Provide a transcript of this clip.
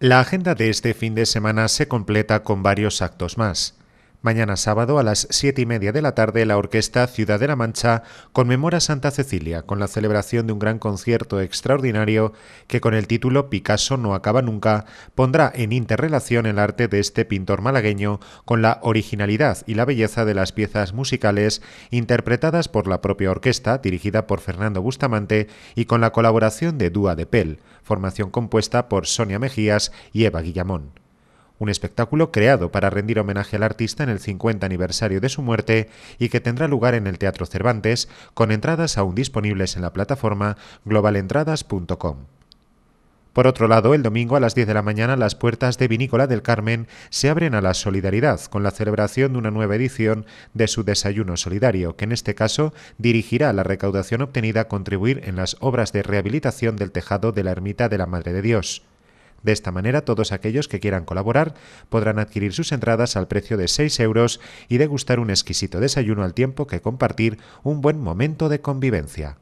La agenda de este fin de semana se completa con varios actos más. Mañana sábado a las siete y media de la tarde la Orquesta Ciudad de la Mancha conmemora Santa Cecilia con la celebración de un gran concierto extraordinario que con el título Picasso no acaba nunca pondrá en interrelación el arte de este pintor malagueño con la originalidad y la belleza de las piezas musicales interpretadas por la propia orquesta dirigida por Fernando Bustamante y con la colaboración de Dúa de Pel, formación compuesta por Sonia Mejías y Eva Guillamón un espectáculo creado para rendir homenaje al artista en el 50 aniversario de su muerte y que tendrá lugar en el Teatro Cervantes, con entradas aún disponibles en la plataforma globalentradas.com. Por otro lado, el domingo a las 10 de la mañana las puertas de Vinícola del Carmen se abren a la solidaridad con la celebración de una nueva edición de su desayuno solidario, que en este caso dirigirá la recaudación obtenida a contribuir en las obras de rehabilitación del tejado de la ermita de la Madre de Dios. De esta manera, todos aquellos que quieran colaborar podrán adquirir sus entradas al precio de 6 euros y degustar un exquisito desayuno al tiempo que compartir un buen momento de convivencia.